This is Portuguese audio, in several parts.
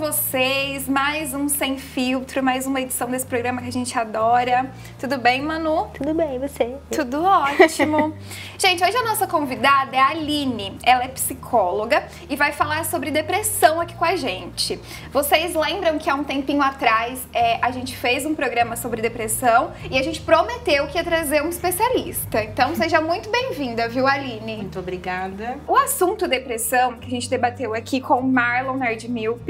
vocês? Mais um Sem Filtro, mais uma edição desse programa que a gente adora. Tudo bem, Manu? Tudo bem, você? Tudo ótimo. gente, hoje a nossa convidada é a Aline. Ela é psicóloga e vai falar sobre depressão aqui com a gente. Vocês lembram que há um tempinho atrás é, a gente fez um programa sobre depressão e a gente prometeu que ia trazer um especialista. Então seja muito bem-vinda, viu, Aline? Muito obrigada. O assunto depressão que a gente debateu aqui com o Marlon Nerdmilp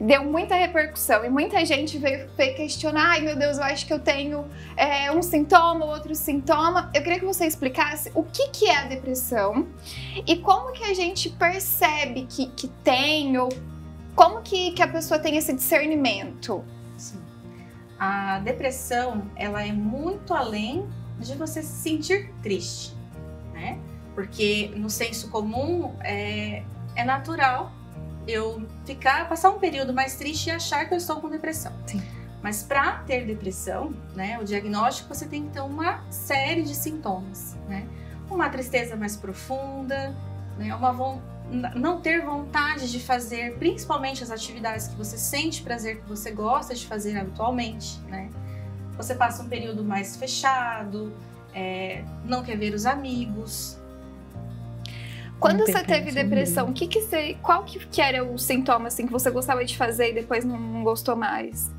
deu muita repercussão e muita gente veio, veio questionar: ai meu Deus, eu acho que eu tenho é, um sintoma, outro sintoma. Eu queria que você explicasse o que, que é a depressão e como que a gente percebe que, que tem ou como que, que a pessoa tem esse discernimento. Sim. A depressão, ela é muito além de você se sentir triste, né? Porque no senso comum é, é natural eu ficar, passar um período mais triste e achar que eu estou com depressão. Sim. Mas para ter depressão, né, o diagnóstico você tem que ter uma série de sintomas, né? Uma tristeza mais profunda, né, uma não ter vontade de fazer, principalmente as atividades que você sente prazer, que você gosta de fazer habitualmente, né? Você passa um período mais fechado, é, não quer ver os amigos, quando você teve depressão, que que você, qual que, que era o sintoma assim, que você gostava de fazer e depois não, não gostou mais?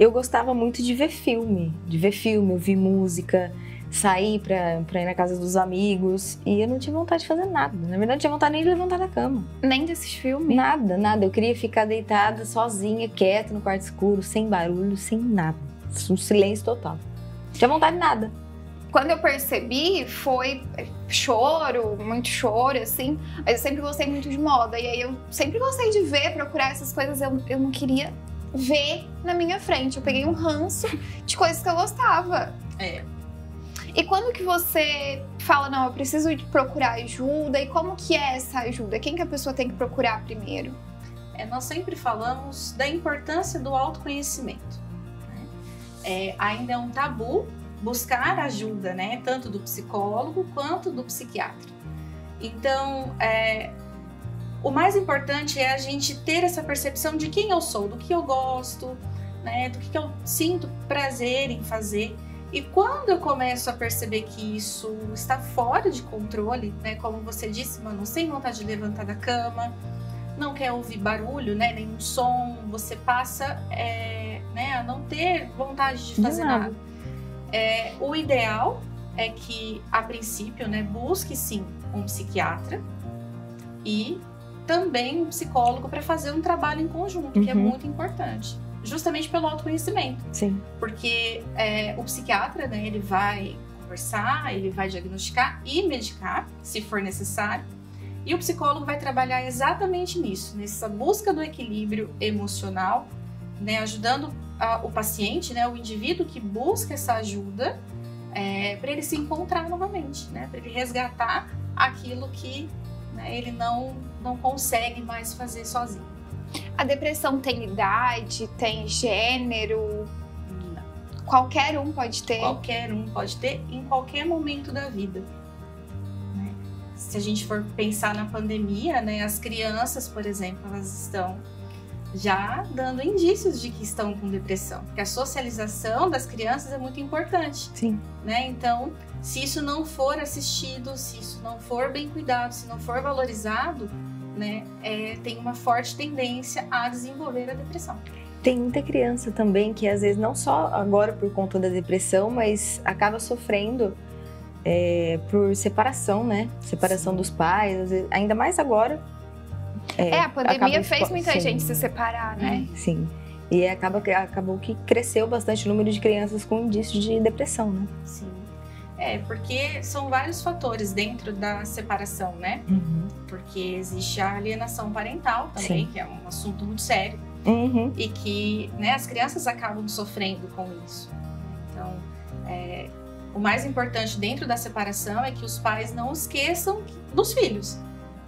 Eu gostava muito de ver filme, de ver filme, ouvir música, sair pra, pra ir na casa dos amigos. E eu não tinha vontade de fazer nada. Na verdade, não tinha vontade nem de levantar da cama. Nem desses filmes? Nada, nada. Eu queria ficar deitada sozinha, quieta, no quarto escuro, sem barulho, sem nada. Um silêncio total. Não tinha vontade de nada quando eu percebi, foi choro, muito choro, assim. Mas eu sempre gostei muito de moda. E aí eu sempre gostei de ver, procurar essas coisas. Eu, eu não queria ver na minha frente. Eu peguei um ranço de coisas que eu gostava. É. E quando que você fala, não, eu preciso procurar ajuda, e como que é essa ajuda? Quem que a pessoa tem que procurar primeiro? É, nós sempre falamos da importância do autoconhecimento. Né? É, ainda é um tabu buscar ajuda, né? Tanto do psicólogo quanto do psiquiatra. Então, é, o mais importante é a gente ter essa percepção de quem eu sou, do que eu gosto, né? Do que, que eu sinto prazer em fazer. E quando eu começo a perceber que isso está fora de controle, né? Como você disse, mano, sem vontade de levantar da cama, não quer ouvir barulho, né? Nenhum som, você passa é, né, a não ter vontade de fazer não. nada. É, o ideal é que, a princípio, né, busque sim um psiquiatra e também um psicólogo para fazer um trabalho em conjunto, uhum. que é uhum. muito importante. Justamente pelo autoconhecimento. Sim. Porque é, o psiquiatra, né, ele vai conversar, ele vai diagnosticar e medicar, se for necessário. E o psicólogo vai trabalhar exatamente nisso, nessa busca do equilíbrio emocional, né, ajudando a, o paciente, né, o indivíduo que busca essa ajuda é, para ele se encontrar novamente, né, para ele resgatar aquilo que né, ele não, não consegue mais fazer sozinho. A depressão tem idade, tem gênero? Não. Qualquer um pode ter? Qualquer um pode ter em qualquer momento da vida. Né. Se a gente for pensar na pandemia, né, as crianças, por exemplo, elas estão já dando indícios de que estão com depressão, porque a socialização das crianças é muito importante. Sim. Né? Então, se isso não for assistido, se isso não for bem cuidado, se não for valorizado, né, é, tem uma forte tendência a desenvolver a depressão. Tem muita criança também que às vezes não só agora por conta da depressão, mas acaba sofrendo é, por separação, né? Separação Sim. dos pais, vezes, ainda mais agora é, é a pandemia fez muita sim. gente se separar, né? Sim. E acaba, acabou que cresceu bastante o número de crianças com indícios de depressão, né? Sim. É, porque são vários fatores dentro da separação, né? Uhum. Porque existe a alienação parental também, Sim. que é um assunto muito sério. Uhum. E que né, as crianças acabam sofrendo com isso. Então, é, o mais importante dentro da separação é que os pais não esqueçam dos filhos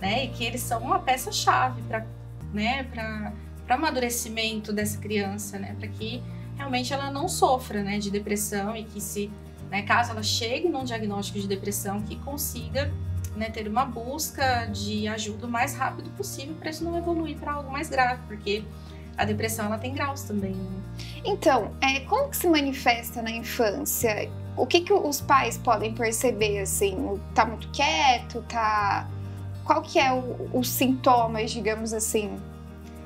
né? E que eles são uma peça-chave para né, para amadurecimento dessa criança, né? Para que realmente ela não sofra né, de depressão e que se, né, caso ela chegue num diagnóstico de depressão, que consiga né, ter uma busca de ajuda o mais rápido possível para isso não evoluir para algo mais grave, porque a depressão ela tem graus também. Né? Então, é, como que se manifesta na infância? O que, que os pais podem perceber, assim? Tá muito quieto, tá... Qual que é o, os sintomas, digamos assim?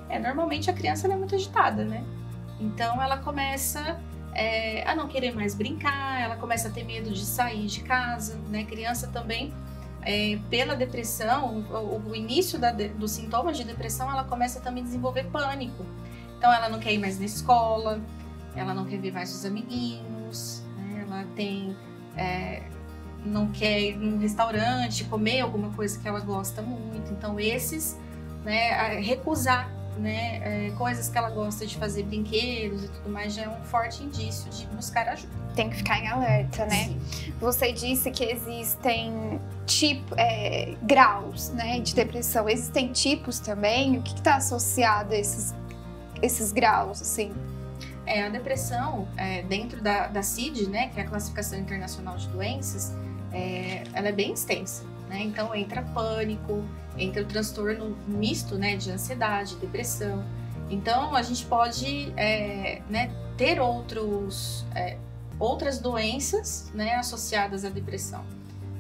É, normalmente a criança é muito agitada, né? Então ela começa é, a não querer mais brincar, ela começa a ter medo de sair de casa, né? Criança também, é, pela depressão, o, o início da, dos sintomas de depressão, ela começa também a desenvolver pânico. Então ela não quer ir mais na escola, ela não quer ver mais os amiguinhos, né? ela tem é, não quer ir num restaurante, comer alguma coisa que ela gosta muito. Então esses, né, recusar né, é, coisas que ela gosta de fazer, brinquedos e tudo mais, já é um forte indício de buscar ajuda. Tem que ficar em alerta, né? Sim. Você disse que existem tipo, é, graus né, de depressão. Existem tipos também? O que está associado a esses, esses graus, assim? É, a depressão, é, dentro da, da CID, né, que é a Classificação Internacional de Doenças, é, ela é bem extensa. Né? Então entra pânico, entra o transtorno misto né, de ansiedade, depressão. Então a gente pode é, né, ter outros, é, outras doenças né, associadas à depressão.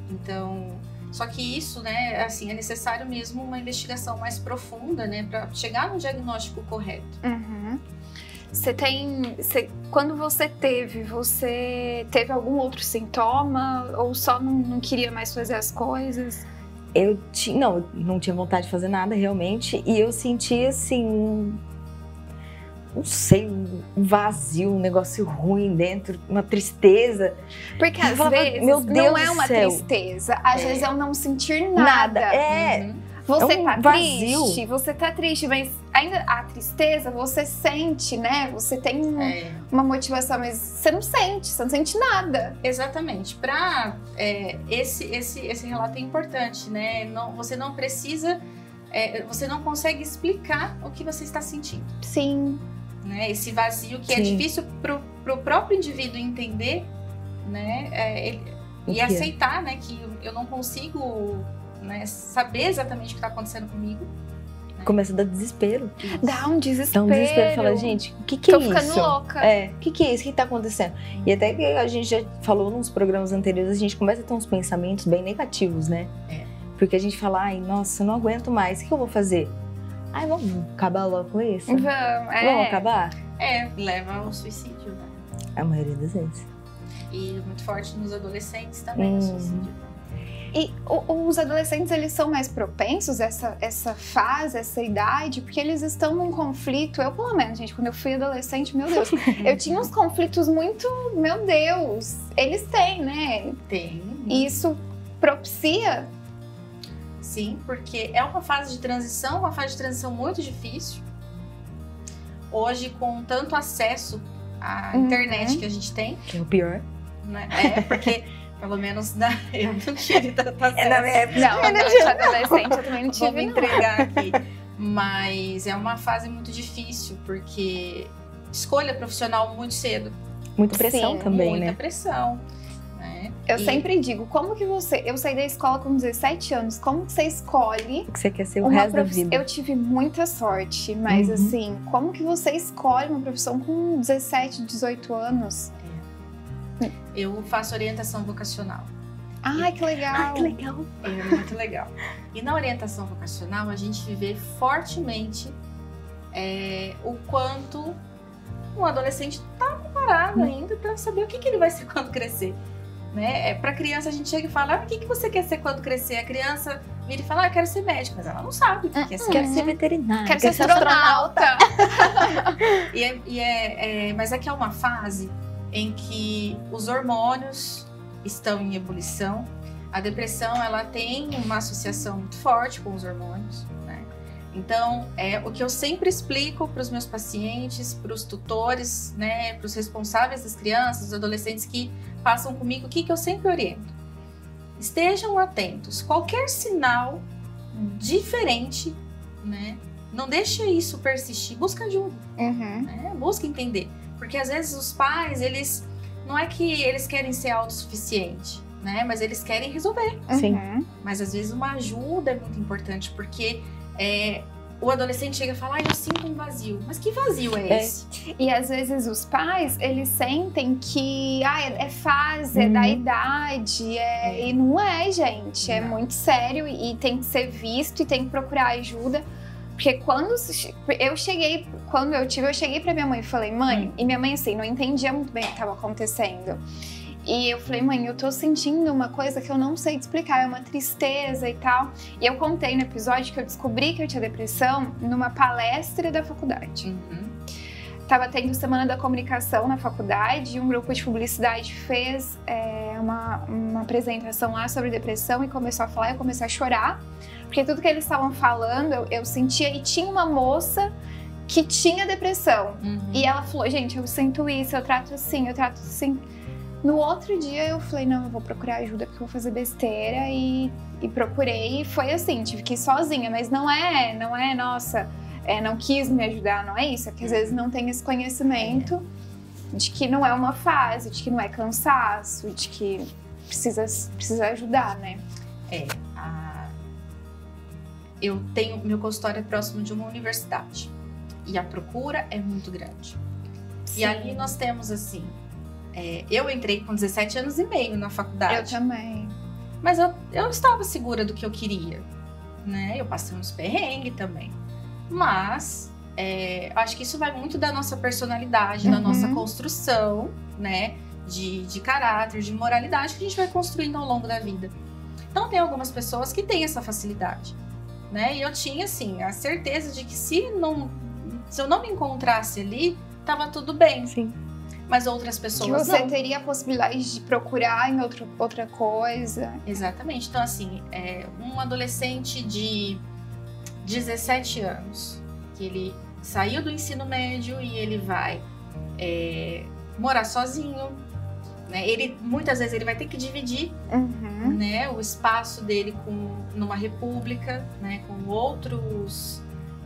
Então, só que isso, né, assim, é necessário mesmo uma investigação mais profunda, né, para chegar no diagnóstico correto. Uhum. Você tem. Você, quando você teve, você teve algum outro sintoma? Ou só não, não queria mais fazer as coisas? Eu tinha. Não, não tinha vontade de fazer nada realmente. E eu sentia assim. Não sei, um vazio, um negócio ruim dentro, uma tristeza. Porque às falava, vezes Meu Deus não é uma céu. tristeza, às é. vezes é um não sentir nada. Nada, é. Uhum. Você é um tá vazio. triste, você tá triste, mas ainda a tristeza você sente, né? Você tem é. uma motivação, mas você não sente, você não sente nada. Exatamente. Para é, esse, esse, esse relato é importante, né? Não, você não precisa, é, você não consegue explicar o que você está sentindo. Sim. Né? Esse vazio que é Sim. é difícil pro, pro próprio indivíduo entender, né? É, ele, e aceitar, né? Que eu não consigo né? Saber exatamente o que está acontecendo comigo. Né? Começa a dar desespero. Isso. Dá um desespero. Dá um desespero. Fala, gente, o que, que é isso? Tô ficando louca. É, o que, que é isso? O que está acontecendo? E até que a gente já falou nos programas anteriores, a gente começa a ter uns pensamentos bem negativos, né? É. Porque a gente fala, ai, nossa, eu não aguento mais, o que eu vou fazer? Ai, vamos acabar logo com isso? Vamos, é. Vamos acabar? É, leva ao suicídio, né? A maioria das vezes. E muito forte nos adolescentes também, hum. o suicídio. E os adolescentes, eles são mais propensos a essa, essa fase, essa idade, porque eles estão num conflito. Eu, pelo menos, gente, quando eu fui adolescente, meu Deus, eu tinha uns conflitos muito, meu Deus, eles têm, né? Tem. E isso propicia. Sim, porque é uma fase de transição, uma fase de transição muito difícil. Hoje, com tanto acesso à uhum. internet que a gente tem. Que é o pior. Né? É, porque Pelo menos na, eu não tive tanta é, na minha época, não, eu não tive. adolescente eu também não tive. Vou me entregar aqui. Mas é uma fase muito difícil, porque escolha profissional muito cedo. Muita pressão Sim, também, muita né? Muita pressão. Né? Eu e... sempre digo, como que você. Eu saí da escola com 17 anos, como que você escolhe. O que você quer ser o resto prof... da vida? Eu tive muita sorte, mas uhum. assim, como que você escolhe uma profissão com 17, 18 anos? Eu faço orientação vocacional. Ai, que legal! Ai, que legal! É muito legal. E na orientação vocacional, a gente vê fortemente é, o quanto um adolescente está preparado hum. ainda para saber o que, que ele vai ser quando crescer. Né? É, para criança, a gente chega e fala: ah, o que, que você quer ser quando crescer? A criança vira e fala: ah, quero ser médico, mas ela não sabe o que quer ser. Quero ser veterinária. Quero ser astronauta. e é, e é, é, mas aqui é uma fase em que os hormônios estão em ebulição. A depressão ela tem uma associação muito forte com os hormônios. Né? Então, é o que eu sempre explico para os meus pacientes, para os tutores, né, para os responsáveis das crianças, dos adolescentes que passam comigo, o que, que eu sempre oriento? Estejam atentos. Qualquer sinal diferente, né? Não deixe isso persistir. Busca ajuda. Uhum. Né? Busca entender. Porque às vezes os pais, eles não é que eles querem ser autossuficientes, né? Mas eles querem resolver. Sim. Uhum. Mas às vezes uma ajuda é muito importante, porque é, o adolescente chega e fala, ah, eu sinto um vazio. Mas que vazio é É. esse? E às vezes os pais, eles sentem que ah, é é fase, é da Uhum. idade, é... e não é, gente. É Não. muito sério e tem que ser visto e tem que procurar ajuda. Porque quando eu cheguei, quando eu tive, eu cheguei pra minha mãe e falei, mãe, Hum. e minha mãe assim, não entendia muito bem o que estava acontecendo. E eu falei, mãe, eu tô sentindo uma coisa que eu não sei te explicar, é uma tristeza e tal. E eu contei no episódio que eu descobri que eu tinha depressão numa palestra da faculdade. Uhum. Tava tendo Semana da Comunicação na faculdade e um grupo de publicidade fez é, uma, uma apresentação lá sobre depressão e começou a falar, eu comecei a chorar, porque tudo que eles estavam falando eu, eu sentia, e tinha uma moça que tinha depressão. Uhum. E ela falou, gente, eu sinto isso, eu trato assim, eu trato assim. No outro dia eu falei, não, eu vou procurar ajuda porque eu vou fazer besteira e, e procurei e foi assim, tive que ir sozinha, mas não é, não é, nossa, é, não quis me ajudar, não é isso, é que às vezes não tem esse conhecimento de que não é uma fase, de que não é cansaço, de que precisa, precisa ajudar, né? É, a- eu tenho meu consultório é próximo de uma universidade e a procura é muito grande. E ali nós temos assim, é, eu entrei com 17 anos e meio na Eu faculdade, também. mas eu, eu estava segura do que eu queria, né? Eu passei uns perrengues também, mas é, eu acho que isso vai muito da nossa personalidade, da Uhum. nossa construção, né? De, de caráter, de moralidade que a gente vai construindo ao longo da vida. Então tem algumas pessoas que têm essa facilidade, né? E eu tinha assim a certeza de que se não, se eu não me encontrasse ali, tava tudo bem. Sim. Mas outras Que pessoas você não. teria a possibilidade de procurar em outro, outra coisa. Exatamente. Então, assim, é, um adolescente de 17 anos, que ele saiu do ensino médio e ele vai é, morar sozinho, né? Ele, muitas vezes ele vai ter que dividir Uhum. né, o espaço dele com, numa república, né, com outros,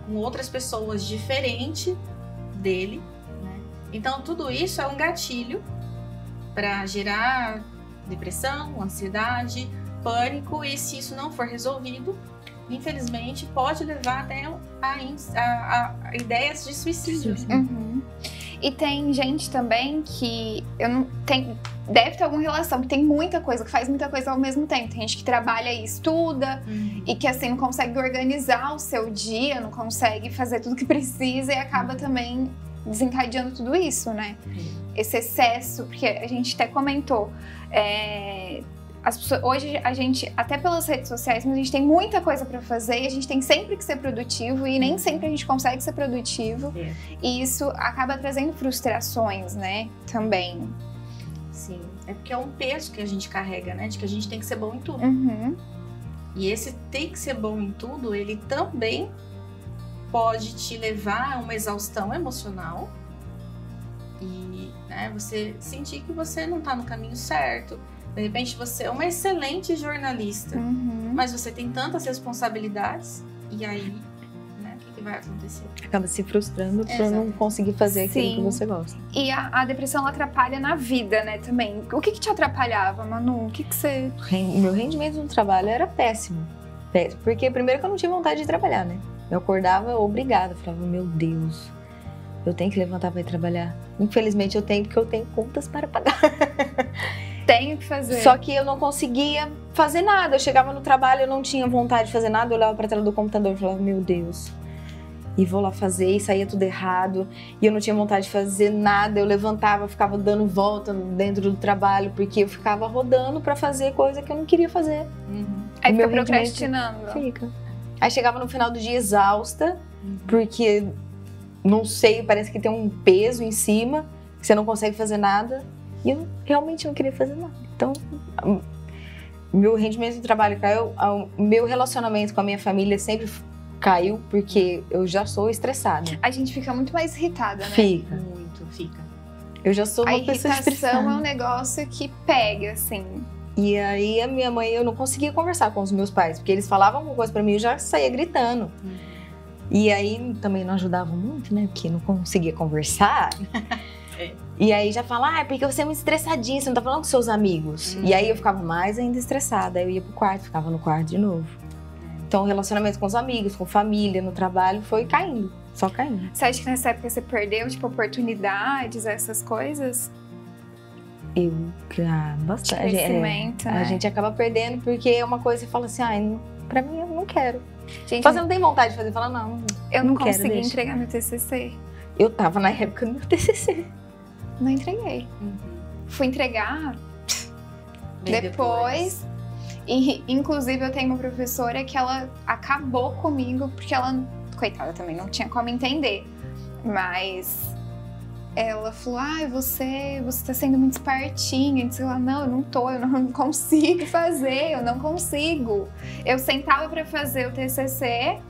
com outras pessoas diferentes dele. né. Então tudo isso é um gatilho para gerar depressão, ansiedade, pânico e se isso não for resolvido, infelizmente pode levar até a, a- a ideias de suicídio. né? Sim, sim. Uhum. E tem gente também que eu não tem deve ter alguma relação, que tem muita coisa, que faz muita coisa ao mesmo tempo. Tem gente que trabalha e estuda Uhum. e que assim não consegue organizar o seu dia, não consegue fazer tudo que precisa e acaba também desencadeando tudo isso, né? Esse excesso, porque a gente até comentou, é, pessoas- hoje a gente, até pelas redes sociais, mas a gente tem muita coisa pra fazer e a gente tem sempre que ser produtivo e nem sempre a gente consegue ser produtivo. É. E isso acaba trazendo frustrações, né? Também. Sim, é porque é um peso que a gente carrega, né, de que a gente tem que ser bom em tudo. Uhum. E esse tem que ser bom em tudo, ele também pode te levar a uma exaustão emocional e né, você sentir que você não está no caminho certo. De repente você é uma excelente jornalista, Uhum. mas você tem tantas responsabilidades e aí, né, o que, que vai acontecer? Acaba se frustrando por Exato. não conseguir fazer aquilo Sim. que você gosta. E a, a depressão atrapalha na vida, né? Também. O que, que te atrapalhava, Manu? O que, que você. Meu rendimento no trabalho era péssimo. Péssimo. Porque primeiro que eu não tinha vontade de trabalhar, né? Eu acordava obrigada, falava, meu Deus, eu tenho que levantar para ir trabalhar. Infelizmente eu tenho, porque eu tenho contas para pagar. Tenho que fazer. Só que eu não conseguia fazer nada. Eu chegava no trabalho, eu não tinha vontade de fazer nada, eu olhava para a tela do computador e falava, meu Deus. E vou lá fazer, e saía tudo errado. E eu não tinha vontade de fazer nada. Eu levantava, ficava dando volta dentro do trabalho, porque eu ficava rodando para fazer coisa que eu não queria fazer. Aí o meu fica procrastinando. Fica. Aí chegava no final do dia exausta, porque não sei, parece que tem um peso em cima, que você não consegue fazer nada. E eu realmente não queria fazer nada. Então, meu rendimento do trabalho caiu, meu relacionamento com a minha família sempre caiu, porque eu já sou estressada. A gente fica muito mais irritada, né? Fica. Muito, fica. Eu já sou A uma pessoa irritação estressada. é um negócio que pega, assim. E aí a minha mãe, eu não conseguia conversar com os meus pais, porque eles falavam alguma coisa pra mim e eu já saía gritando. E aí também não ajudava muito, né? Porque não conseguia conversar. É. E aí já fala, ah, é porque você é muito estressadinha, você não tá falando com seus amigos. Uhum. E aí eu ficava mais ainda estressada. Aí eu ia pro quarto, ficava no quarto de novo. Então o relacionamento com os amigos, com família, no trabalho, foi caindo. Só caindo. Você acha que nessa época você perdeu, tipo, oportunidades, essas coisas? Eu, ah, bastante. Crescimento, é, né? A gente acaba perdendo porque é uma coisa que fala assim, ah, pra mim eu não quero. Gente, você não tem vontade de fazer? Fala, não. Eu não, não consegui quero, entregar meu TCC. Eu tava na época do meu TCC. Não entreguei. Uhum. Fui entregar depois. depois. E, inclusive, eu tenho uma professora que ela acabou comigo porque ela, coitada também, não tinha como entender. Mas ela falou: ah, você, você tá sendo muito espertinha. E disse lá, não, eu não tô, eu não consigo fazer, eu não consigo. Eu sentava para fazer o TCC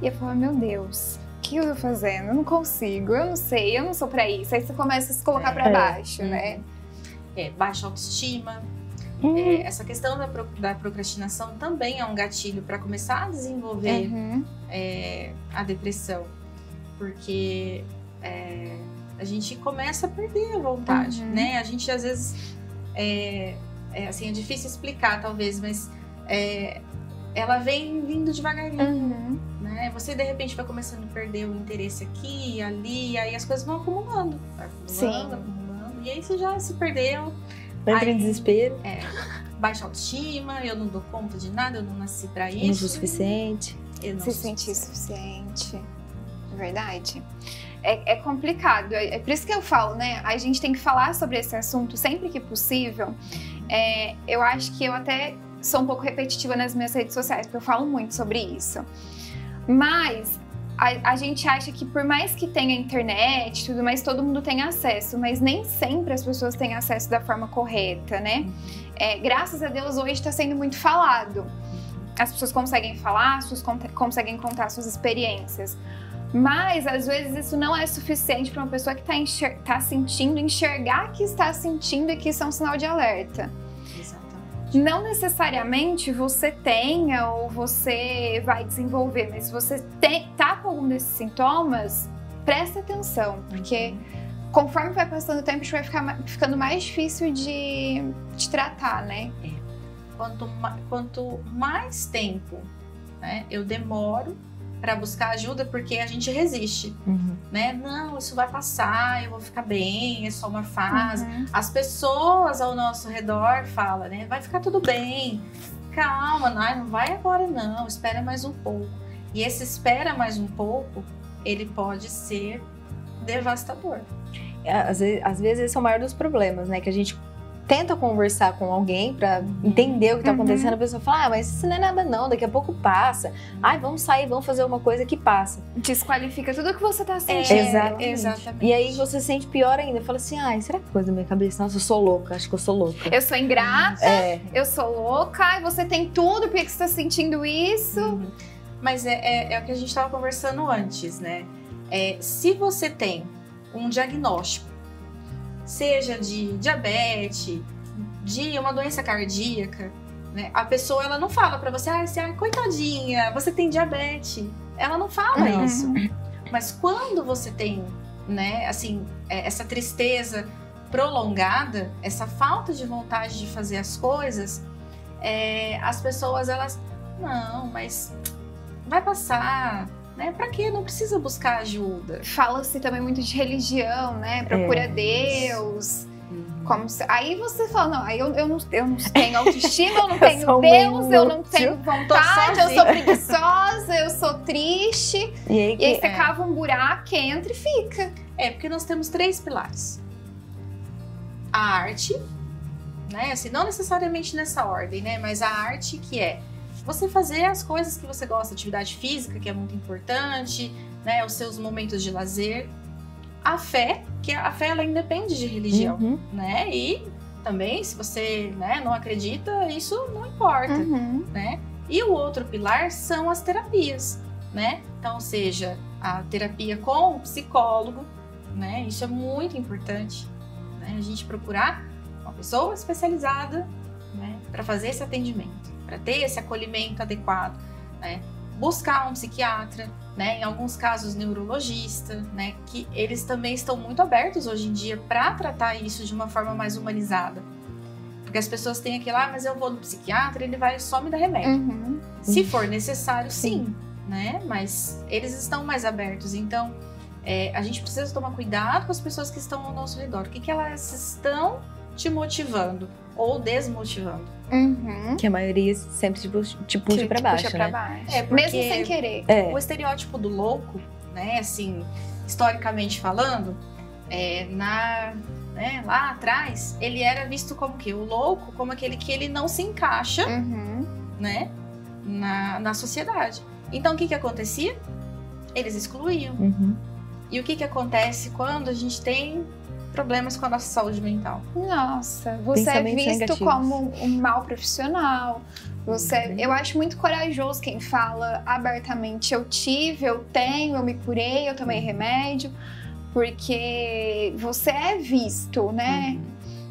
e eu falava: meu Deus, que eu tô fazendo? Eu não consigo, eu não sei, eu não sou para isso. Aí você começa a se colocar é, para baixo, né? Uhum. É, baixa autoestima. Uhum. É, essa questão da, da, procrastinação também é um gatilho para começar a desenvolver uhum. é, a depressão. Porque é, a gente começa a perder a vontade, uhum. né? A gente às vezes é, é, assim é difícil explicar talvez, mas é, ela vem vindo devagarinho, uhum. né? Você de repente vai começando a perder o interesse aqui, ali, aí as coisas vão acumulando, acumulando, Sim. acumulando, e aí você já se perdeu. Entra em desespero. É, baixa autoestima, eu não dou conta de nada, eu não nasci para isso. Não sou suficiente. Eu não se sentir suficiente. É verdade é, é complicado. É, é, por isso que eu falo, né? A gente tem que falar sobre esse assunto sempre que possível. É, eu acho que eu até sou um pouco repetitiva nas minhas redes sociais, porque eu falo muito sobre isso. Mas a, a, gente acha que por mais que tenha internet tudo mais, todo mundo tem acesso, mas nem sempre as pessoas têm acesso da forma correta, né? É, graças a Deus hoje está sendo muito falado. As pessoas conseguem falar, as pessoas conseguem contar suas experiências. Mas às vezes isso não é suficiente para uma pessoa que está tá sentindo, enxergar que está sentindo e que isso é um sinal de alerta. Não necessariamente você tenha ou você vai desenvolver, mas se você tem, tá com algum desses sintomas, presta atenção, porque uhum. conforme vai passando o tempo, isso vai ficar, ficando mais difícil de, de tratar, né? É. Quanto, quanto mais tempo né, eu demoro para buscar ajuda porque a gente resiste, uhum. né? Não, isso vai passar, eu vou ficar bem, é só uma fase. Uhum. As pessoas ao nosso redor falam, né? Vai ficar tudo bem, calma, não, não vai agora não, espera mais um pouco. E esse espera mais um pouco, ele pode ser devastador. É, às vezes, às vezes esse é o maior dos problemas, né? Que a gente tenta conversar com alguém para entender o que tá uhum. acontecendo, a pessoa fala: "Ah, mas isso não é nada não, daqui a pouco passa. Ai, vamos sair, vamos fazer uma coisa que passa". Desqualifica tudo que você tá sentindo. É, exatamente. exatamente. E aí você sente pior ainda, fala assim: "Ai, será que é coisa da minha cabeça? Nossa, eu sou louca, acho que eu sou louca". Eu sou ingrata, é. eu sou louca, e você tem tudo, por que você tá sentindo isso? Uhum. Mas é, é, é, o que a gente estava conversando antes, né? É, se você tem um diagnóstico seja de diabetes, de uma doença cardíaca, né? A pessoa ela não fala para você, ah, você, ah, coitadinha, você tem diabetes. Ela não fala uhum. isso. Mas quando você tem, né, assim, é, essa tristeza prolongada, essa falta de vontade de fazer as coisas, é, as pessoas elas, não, mas vai passar, né? Para que não precisa buscar ajuda? Fala-se também muito de religião, né? Procura é, Deus. Uhum. Como se... Aí você fala, não, aí eu, eu, não, eu não tenho autoestima, eu não tenho eu Deus, eu não tenho vontade, eu sou preguiçosa, eu sou triste. E aí, que, e aí você é. cava um buraco, entra e fica. É, porque nós temos três pilares. A arte, né? Assim, não necessariamente nessa ordem, né? Mas a arte que é você fazer as coisas que você gosta, atividade física, que é muito importante, né, os seus momentos de lazer. A fé, que a fé ela independe de religião, uhum. né? E também, se você né, não acredita, isso não importa, uhum. né? E o outro pilar são as terapias, né? Então, seja a terapia com o psicólogo, né? Isso é muito importante, né? A gente procurar uma pessoa especializada, né, para fazer esse atendimento para ter esse acolhimento adequado, né? buscar um psiquiatra, né? Em alguns casos neurologista, né? Que eles também estão muito abertos hoje em dia para tratar isso de uma forma mais humanizada. Porque as pessoas têm aquilo, ah, mas eu vou no psiquiatra, ele vai só me dar remédio. Uhum. Se for necessário, sim, né? Mas eles estão mais abertos. Então, é, a gente precisa tomar cuidado com as pessoas que estão ao nosso redor. O que, que elas estão te motivando ou desmotivando? Uhum. Que a maioria sempre te puxa, te puxa te baixo, puxa né? pra baixo. É, Mesmo sem querer. É. O estereótipo do louco, né, assim, historicamente falando, é, na, né, lá atrás, ele era visto como que o louco, como aquele que ele não se encaixa, Uhum. né, na, na sociedade. Então, o que que acontecia? Eles excluíam. Uhum. E o que que acontece quando a gente tem problemas com a nossa saúde mental? Nossa, você é visto negativos. como um mau profissional. Você, Uhum. eu acho muito corajoso quem fala abertamente: eu tive, eu tenho, eu me curei, eu tomei remédio, porque você é visto, né?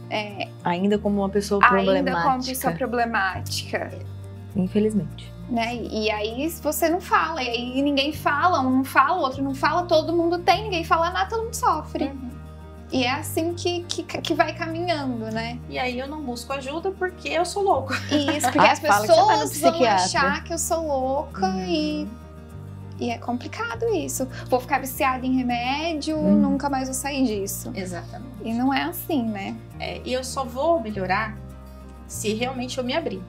É, Ainda como uma pessoa ainda problemática. como pessoa problemática. Infelizmente. Né? E aí você não fala, e aí ninguém fala, um não fala, o outro não fala, todo mundo tem, ninguém fala nada, todo mundo sofre. E é assim que, que, que vai caminhando, né? E aí eu não busco ajuda porque eu sou louco. Isso, porque Ah, as no pessoas vão achar que eu sou louca Hum. e. E é complicado isso. Vou ficar viciada em remédio, Hum. nunca mais vou sair disso. Exatamente. E não é assim, né? É, e eu só vou melhorar se realmente eu me abrir,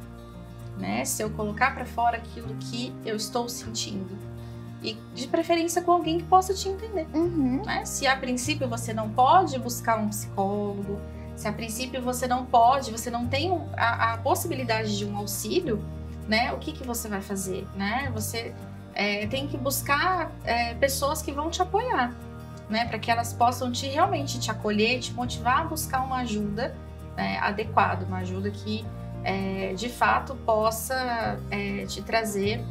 né? Se eu colocar para fora aquilo que eu estou sentindo e de preferência com alguém que possa te entender, Uhum. né? Se a princípio você não pode buscar um psicólogo, se a princípio você não pode, você não tem a, a possibilidade de um auxílio, né? O que que você vai fazer, né? Você é, tem que buscar é, pessoas que vão te apoiar, né? Para que elas possam te realmente te acolher, te motivar a buscar uma ajuda né, adequada, uma ajuda que é, de fato possa é, te trazer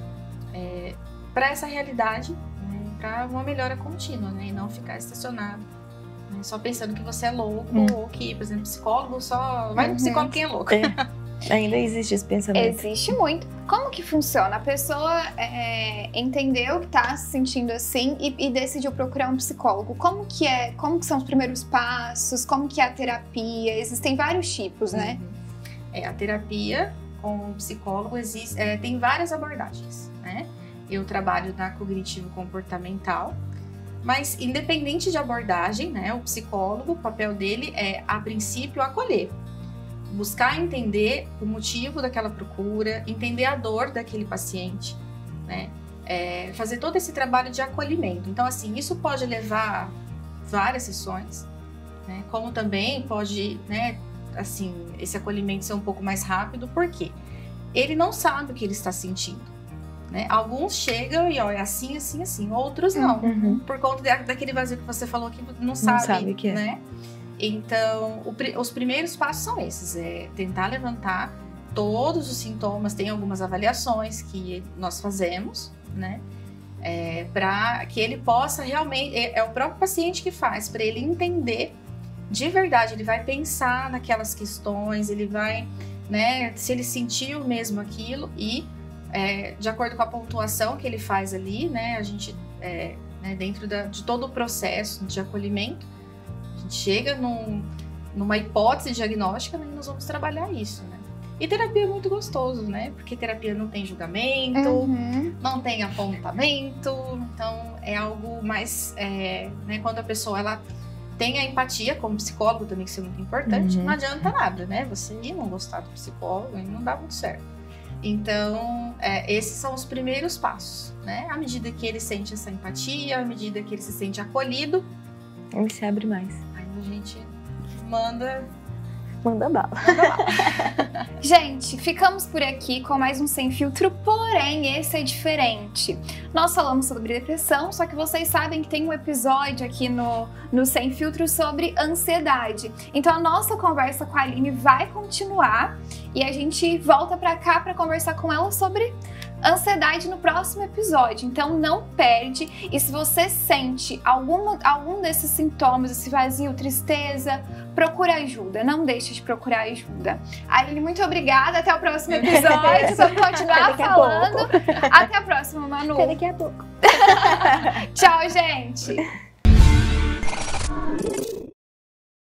para essa realidade, né, para uma melhora contínua, né? E não ficar estacionado. né, Só pensando que você é louco, Hum. ou que, por exemplo, psicólogo só. Vai no Uhum. psicólogo quem é louco. É. Ainda existe esse pensamento. Existe muito. Como que funciona? A pessoa é, entendeu que tá se sentindo assim e, e decidiu procurar um psicólogo. Como que é? Como que são os primeiros passos? Como que é a terapia? Existem vários tipos, né? Uhum. É, a terapia com o psicólogo existe, é, tem várias abordagens, né? Eu trabalho na cognitivo comportamental, mas independente de abordagem, né? O psicólogo, o papel dele é, a princípio, acolher. Buscar entender o motivo daquela procura, entender a dor daquele paciente, né? É, fazer todo esse trabalho de acolhimento. Então, assim, isso pode levar várias sessões, né? Como também pode, né, assim, esse acolhimento ser um pouco mais rápido, porque ele não sabe o que ele está sentindo. Né? Alguns chegam e olha assim, assim, assim, outros não. Uhum. Por conta da- daquele vazio que você falou que não sabe, sabe o que é. né? Então, o os primeiros passos são esses: é tentar levantar todos os sintomas. Tem algumas avaliações que nós fazemos, né? para que ele possa realmente. É, é o próprio paciente que faz, para ele entender de verdade. Ele vai pensar naquelas questões, ele vai, né? Se ele sentiu mesmo aquilo e, é, de acordo com a pontuação que ele faz ali, né? A gente, é, né, dentro da- de todo o processo de acolhimento, a gente chega num- numa hipótese diagnóstica né, e nós vamos trabalhar isso, né? E terapia é muito gostoso, né? Porque terapia não tem julgamento, Uhum. não tem apontamento, então é algo mais, é, né, quando a pessoa ela tem a empatia, como psicólogo também que isso é muito importante, Uhum. não adianta nada, né? Você ir não gostar do psicólogo e não dá muito certo. Então, é, esses são os primeiros passos, né? À medida que ele sente essa empatia, à medida que ele se sente acolhido, Ele se abre mais. aí a gente manda, Manda bala. manda lá. Gente, ficamos por aqui com mais um Sem Filtro, porém esse é diferente. Nós falamos sobre depressão, só que vocês sabem que tem um episódio aqui no, no Sem Filtro sobre ansiedade. Então a nossa conversa com a Aline vai continuar e a gente volta pra cá pra conversar com ela sobre ansiedade no próximo episódio. Então não perde. E se você sente alguma, algum desses sintomas, esse vazio, tristeza, procura ajuda, não deixe de procurar ajuda. Aline, muito obrigada. Até o próximo episódio. Vamos continuar Até daqui a falando. Até a próxima, Manu. Até daqui a pouco. Tchau, gente.